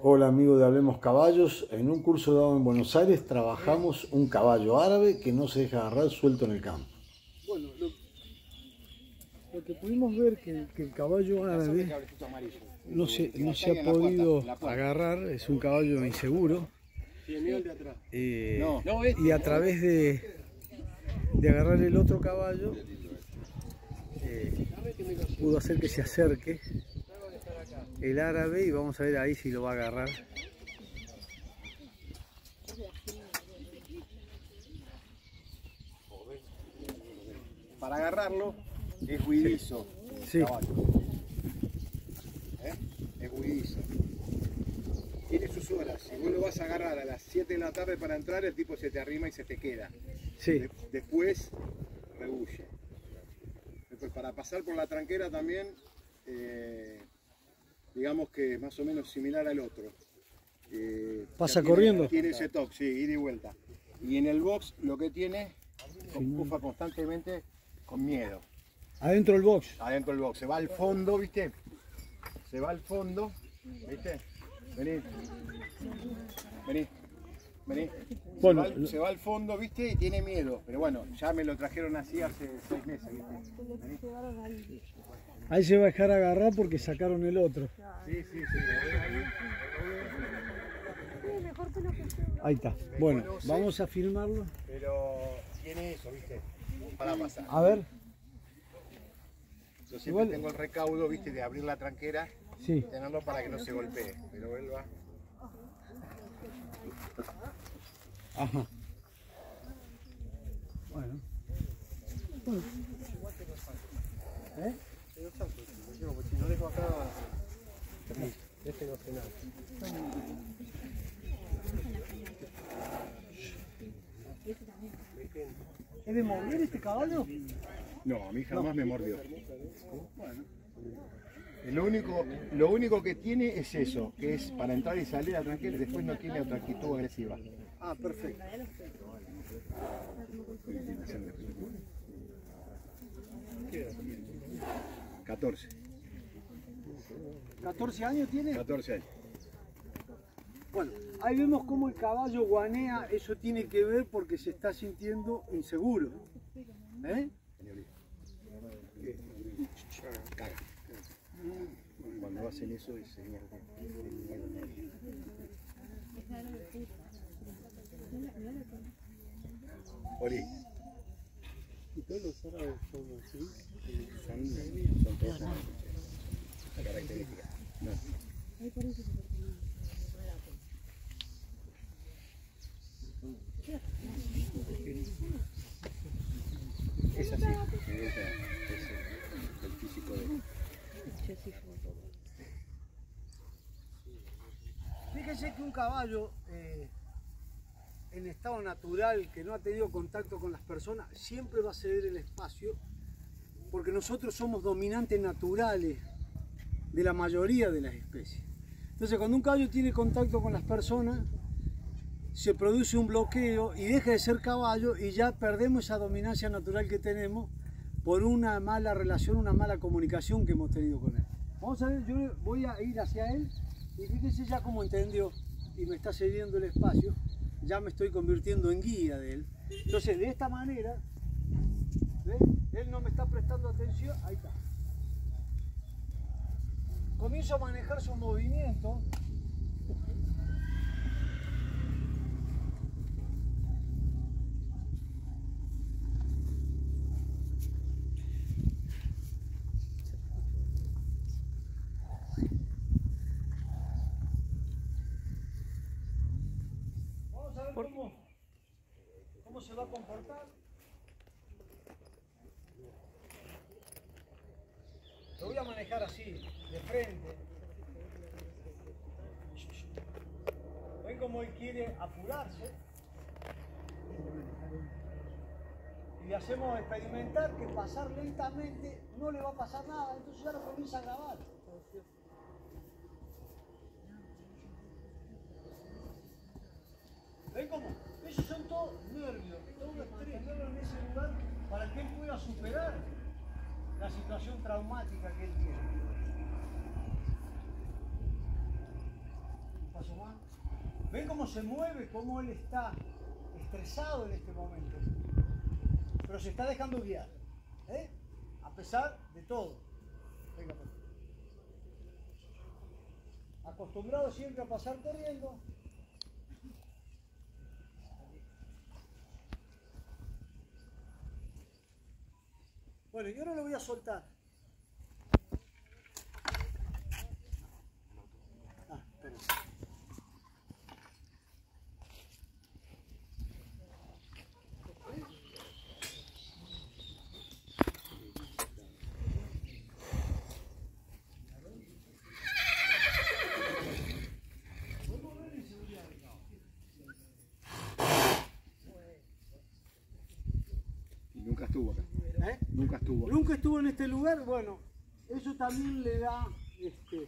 Hola amigos de Hablemos Caballos, en un curso dado en Buenos Aires trabajamos un caballo árabe que no se deja agarrar suelto en el campo. Bueno, lo, lo que pudimos ver que, que el caballo árabe no se, no se ha podido agarrar, es un caballo inseguro. Eh, y a través de, de agarrar el otro caballo eh, pudo hacer que se acerque el árabe y vamos a ver ahí si lo va a agarrar. Para agarrarlo es huidizo. Sí. ¿Eh? Es huidizo. Tiene sus horas. Si vos lo vas a agarrar a las 7 de la tarde para entrar, el tipo se te arrima y se te queda. Sí. De- después rehuye. Después para pasar por la tranquera también, eh, digamos que es más o menos similar al otro. Eh, ¿Pasa tiene- corriendo? Tiene ese toque, sí, ida y vuelta. Y en el box lo que tiene, pufa constantemente con miedo. Adentro del box. Adentro del box. Se va al fondo, ¿viste? Se va al fondo, ¿viste? Vení. Vení. Vení. Bueno, se, va al, se va al fondo, ¿viste? Y tiene miedo. Pero bueno, ya me lo trajeron así hace seis meses, ¿viste? Vení. Ahí se va a dejar agarrar porque sacaron el otro. Sí, sí, sí. Ahí está. Bueno, vamos a filmarlo. Pero tiene eso, ¿viste? Para pasar. A ver. Yo siempre Igual- tengo el recaudo, ¿viste? De abrir la tranquera, Sí. tenerlo para que no se golpee. Pero él va. Ajá. Bueno. ¿Eh? ¿Es de mover este caballo? No, a mí jamás me mordió. Bueno. Lo único, lo único que tiene es eso, que es para entrar y salir a tranquila, después no tiene otra actitud agresiva. Ah, perfecto. ¿14 años tiene? 14 años. Bueno, ahí vemos cómo el caballo guanea, eso tiene que ver porque se está sintiendo inseguro. ¿Eh? Caga. Cuando hacen eso es señal de- de miedo. Ori. Son, son No. Es así, es el físico de Fíjese que un caballo eh, en estado natural, que no ha tenido contacto con las personas, siempre va a ceder el espacio, porque nosotros somos dominantes naturales de la mayoría de las especies. Entonces, cuando un caballo tiene contacto con las personas, se produce un bloqueo y deja de ser caballo y ya perdemos esa dominancia natural que tenemos por una mala relación, una mala comunicación que hemos tenido con él. Vamos a ver, yo voy a ir hacia él y fíjese ya cómo entendió y me está cediendo el espacio, ya me estoy convirtiendo en guía de él. Entonces, de esta manera, él no me está prestando atención, ahí está. Comienzo a manejar su movimiento Vamos a ver cómo, cómo se va a comportar. Lo voy a manejar así, de frente. Ven como él quiere apurarse. Le hacemos experimentar que pasar lentamente no le va a pasar nada, entonces ya lo comienza a grabar. ¿Ven cómo? Esos son todos nervios, todo estrés, todo en ese lugar para que él pueda superar la situación traumática que él tiene. ¿Ven cómo se mueve? ¿Cómo él está estresado en este momento? Pero se está dejando guiar. ¿eh? A pesar de todo. Venga, pues. Acostumbrado siempre a pasar corriendo. Bueno, yo ahora lo voy a soltar. Estuvo acá. ¿Eh? Nunca estuvo. Nunca estuvo en este lugar, bueno, eso también le da este,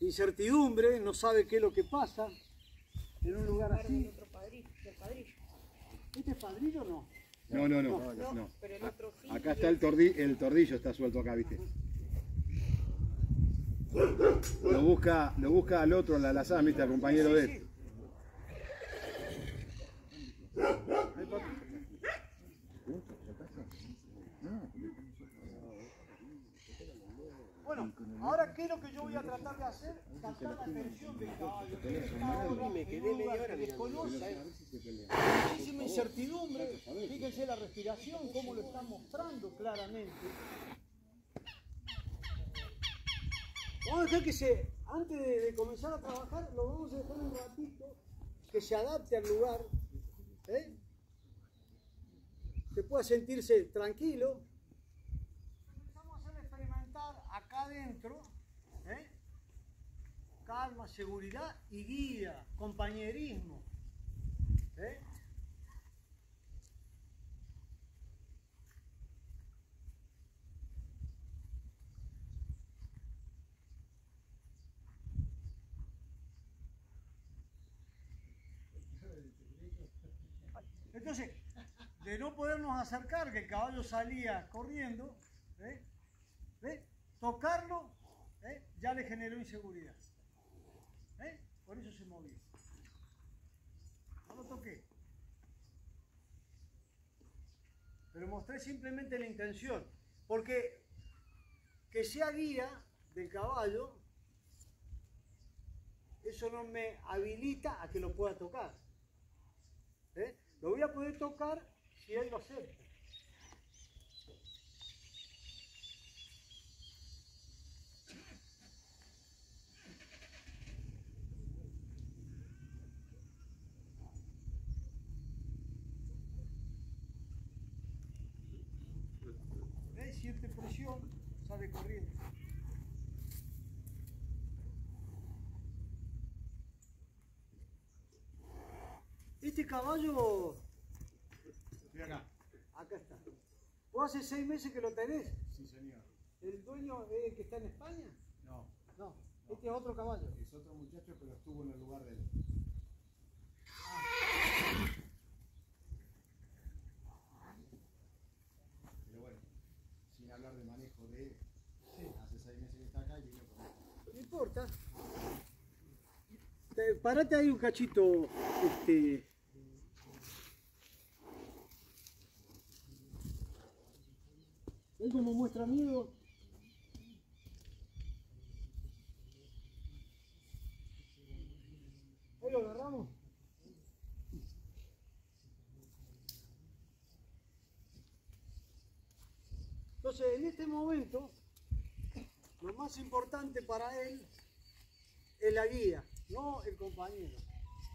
incertidumbre, no sabe qué es lo que pasa en un lugar así. otro padrillo, padrillo. ¿Este es padrino o no? No, no, no. No, no. pero el otro sí. Acá está el, tordi- el tordillo, está suelto acá, ¿viste? Lo busca, lo busca al otro en la lazada, ¿viste? Al compañero de él. Bueno, ahora qué es lo que yo voy a tratar de hacer, captar la atención del caballo. que muchísima incertidumbre, fíjense la respiración, cómo lo está mostrando claramente. Vamos a dejar que se, antes de, de comenzar a trabajar, lo vamos a dejar un ratito, que se adapte al lugar, ¿eh? que pueda sentirse tranquilo. Comenzamos a hacer experimentar acá adentro, ¿eh? calma, seguridad y guía, compañerismo. ¿eh? Entonces, de no podernos acercar, que el caballo salía corriendo, ¿eh? ¿Ve? Tocarlo ¿eh? ya le generó inseguridad. ¿eh? Por eso se movió. No lo toqué. Pero mostré simplemente la intención. Porque que sea guía del caballo, eso no me habilita a que lo pueda tocar. ¿eh? Lo voy a poder tocar si él lo acepta. ¿Ves? Sale corriendo. Este caballo Estoy acá. Acá está. ¿Vos hace seis meses que lo tenés? Sí, señor. ¿El dueño es el que está en España? No, No, este es otro caballo. es otro muchacho, pero estuvo en el lugar de él. Pero bueno, sin hablar de manejo de él, hace seis meses que está acá y vino con él. No importa. Te- Parate ahí un cachito, este. ¿Ves cómo muestra miedo? Ahí lo agarramos. Entonces, en este momento, lo más importante para él es la guía, no el compañero.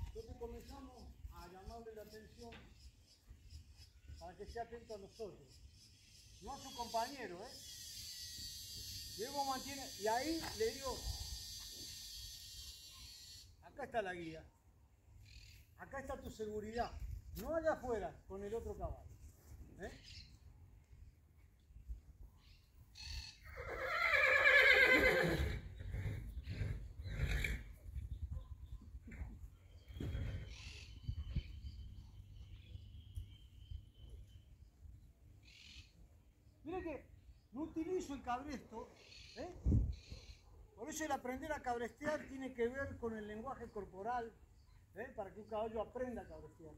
Entonces comenzamos a llamarle la atención para que esté atento a nosotros, no a su compañero, ¿eh? Luego mantiene, y ahí le digo, acá está la guía, acá está tu seguridad, no allá afuera con el otro caballo. ¿eh? Mira que no utilizo el cabresto, ¿eh? Por eso el aprender a cabrestear tiene que ver con el lenguaje corporal, ¿eh? para que un caballo aprenda a cabrestear.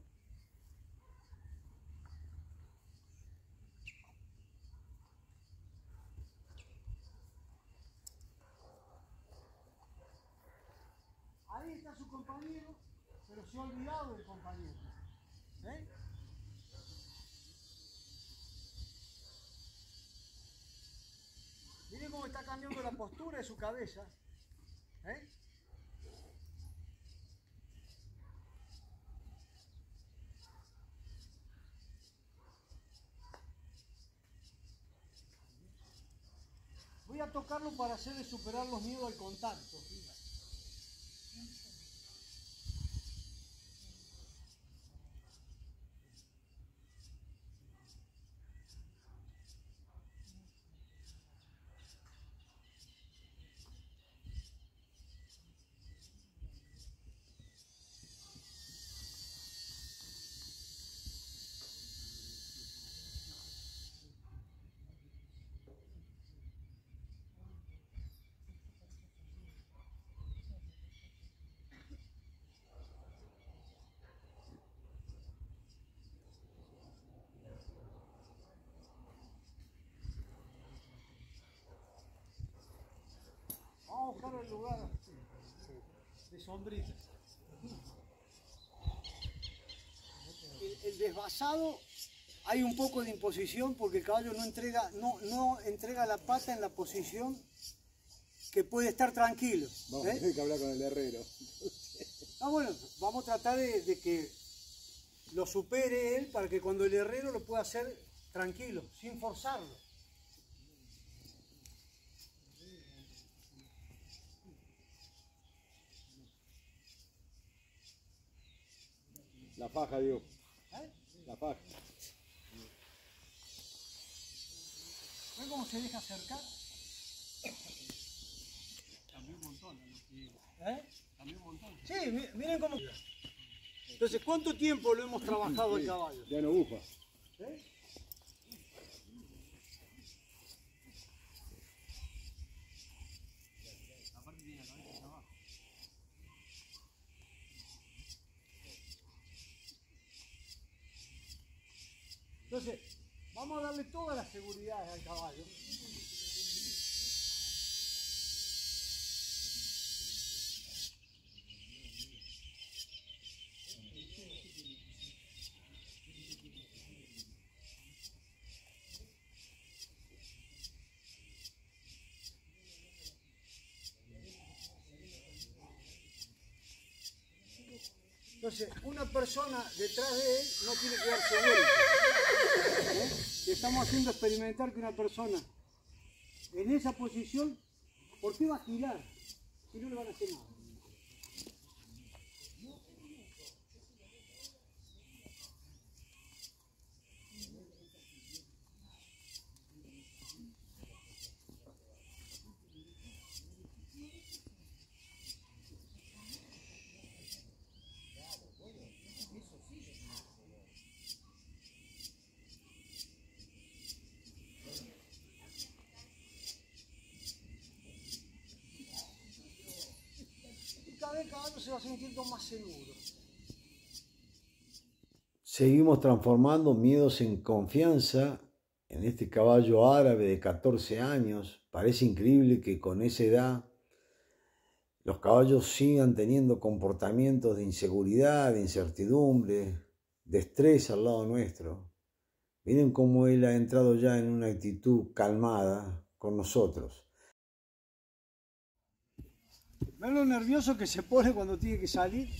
Ahí está su compañero, pero se ha olvidado del compañero. ¿eh? Miren cambiando la postura de su cabeza. ¿eh? Voy a tocarlo para hacerle superar los miedos al contacto. El lugar de sombrita. El, el desvasado hay un poco de imposición porque el caballo no entrega, no, no entrega la pata en la posición que puede estar tranquilo. Vamos ¿eh? a tener que hablar con el herrero. Ah, bueno, vamos a tratar de, de que lo supere él para que cuando el herrero lo pueda hacer tranquilo, sin forzarlo. La faja, digo. ¿eh? La faja. ¿Ven cómo se deja acercar? ¿Eh? Sí, mi- miren cómo. Entonces, ¿cuánto tiempo lo hemos trabajado el caballo? Ya no bufa. ¿Eh? Entonces, vamos a darle toda la seguridad al caballo. Entonces, una persona detrás de él no tiene que darse vuelta. Estamos haciendo experimentar que una persona en esa posición, ¿por qué va a girar? Si no le van a hacer nada. Y cada vez el caballo se va sintiendo más seguro. Seguimos transformando miedos en confianza en este caballo árabe de 14 años. Parece increíble que con esa edad los caballos sigan teniendo comportamientos de inseguridad, de incertidumbre, de estrés al lado nuestro. Miren cómo él ha entrado ya en una actitud calmada con nosotros. ¿Ven lo nervioso que se pone cuando tiene que salir?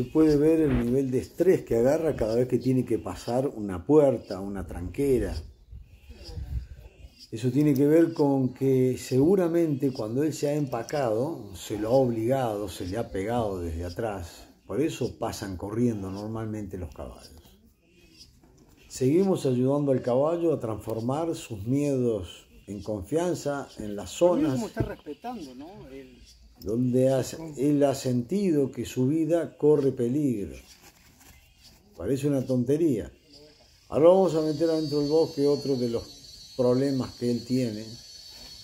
Se puede ver el nivel de estrés que agarra cada vez que tiene que pasar una puerta, una tranquera. Eso tiene que ver con que seguramente cuando él se ha empacado, se lo ha obligado, se le ha pegado desde atrás. Por eso pasan corriendo normalmente los caballos. Seguimos ayudando al caballo a transformar sus miedos en confianza en las zonas como está respetando, ¿no? El- donde él ha sentido que su vida corre peligro. Parece una tontería. Ahora vamos a meter adentro del bosque otro de los problemas que él tiene,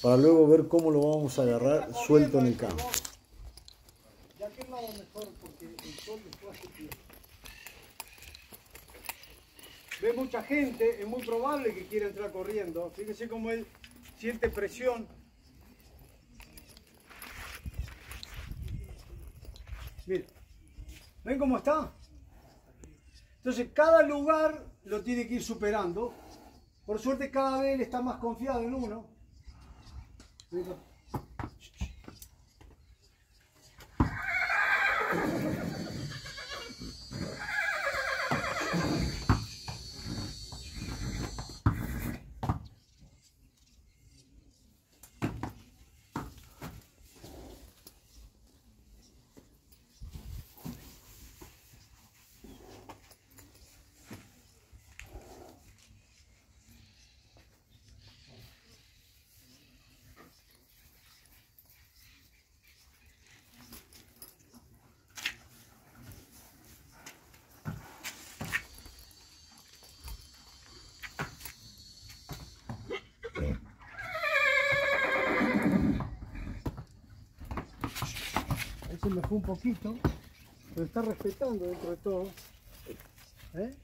para luego ver cómo lo vamos a agarrar suelto en el campo. Lado mejor porque el. Ve mucha gente, es muy probable que quiera entrar corriendo. Fíjese cómo él siente presión. Mire, ¿ven cómo está? Entonces cada lugar lo tiene que ir superando. Por suerte cada vez está más confiado en uno. Se me un poquito, pero está respetando dentro de todo. ¿Eh?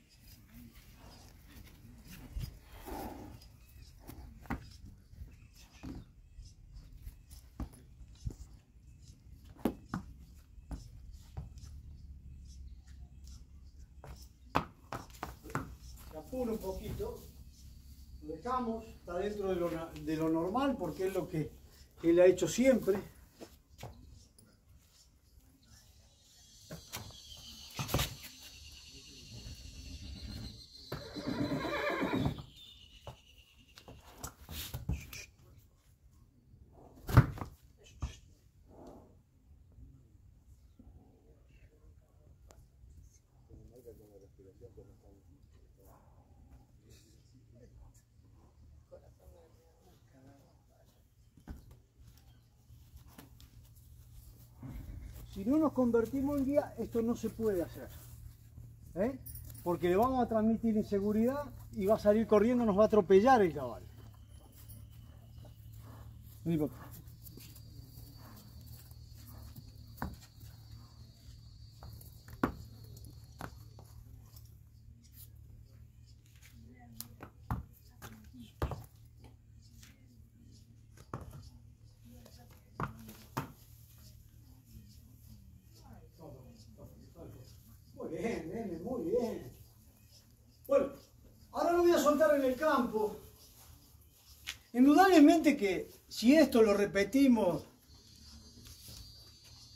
Un poquito, lo dejamos, está dentro de lo normal porque es lo que él ha hecho siempre. Si no nos convertimos en guía, esto no se puede hacer. ¿eh? Porque le vamos a transmitir inseguridad y va a salir corriendo, nos va a atropellar el caballo. Vení, papá. Muy bien, nene, muy bien. Bueno, ahora lo voy a soltar en el campo. Indudablemente que si esto lo repetimos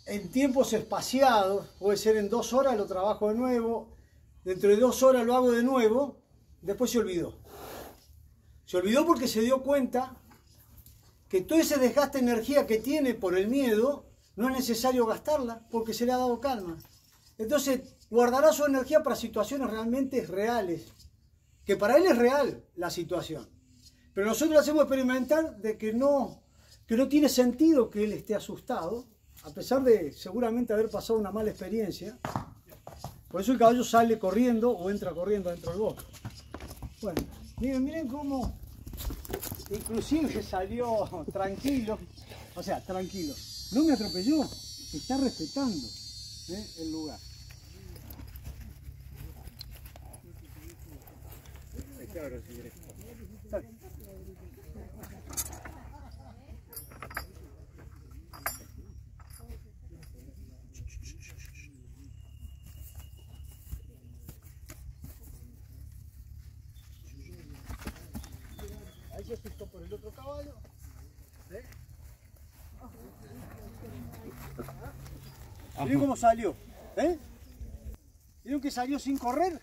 en tiempos espaciados, puede ser en dos horas lo trabajo de nuevo, dentro de dos horas lo hago de nuevo, después se olvidó. Se olvidó porque se dio cuenta que todo ese desgaste de energía que tiene por el miedo, no es necesario gastarla porque se le ha dado calma. Entonces, guardará su energía para situaciones realmente reales, que para él es real la situación. Pero nosotros hacemos experimentar de que no, que no tiene sentido que él esté asustado, a pesar de seguramente haber pasado una mala experiencia. Por eso el caballo sale corriendo o entra corriendo dentro del bosque. Bueno, miren, miren cómo inclusive salió tranquilo, o sea, tranquilo. No me atropelló, está respetando ¿eh? el lugar. Ahí el otro caballo. ¿eh? Cómo salió. ¿eh? ¿Vieron que salió sin correr?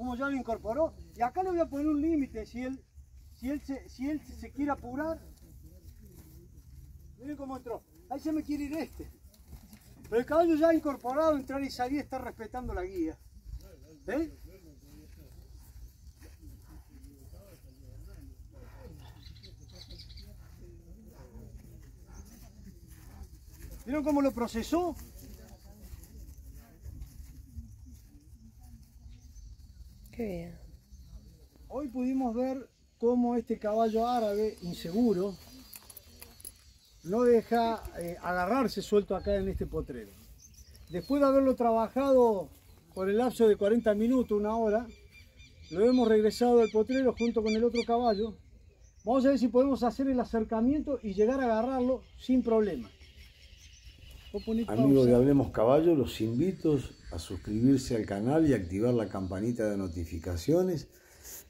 ¿Cómo ya lo incorporó? Y acá le voy a poner un límite. Si él, si, él se, si él se quiere apurar. Miren cómo entró. Ahí se me quiere ir este. Pero el caballo ya incorporado, entrar y salir, está respetando la guía. ¿Eh? ¿Vieron cómo lo procesó? Qué bien. Hoy pudimos ver cómo este caballo árabe inseguro no deja eh, agarrarse suelto acá en este potrero. Después de haberlo trabajado por el lapso de 40 minutos, una hora, lo hemos regresado al potrero junto con el otro caballo. Vamos a ver si podemos hacer el acercamiento y llegar a agarrarlo sin problema. Amigos de Hablemos Caballo, los invito a suscribirse al canal y activar la campanita de notificaciones,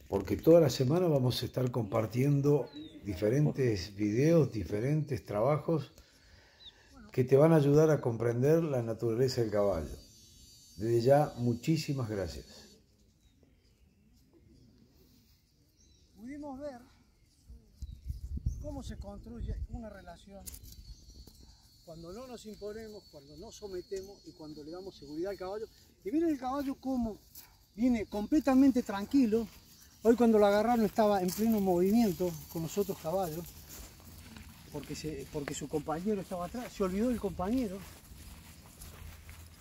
porque toda la semana vamos a estar compartiendo diferentes videos, diferentes trabajos que te van a ayudar a comprender la naturaleza del caballo. Desde ya, muchísimas gracias. pudimos ver cómo se construye una relación cuando no nos imponemos, cuando no sometemos y cuando le damos seguridad al caballo. Y miren el caballo cómo viene completamente tranquilo. Hoy cuando lo agarraron estaba en pleno movimiento con los otros caballos, porque, porque su compañero estaba atrás, se olvidó del compañero.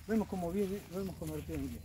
Vemos cómo viene, vemos cómo pie.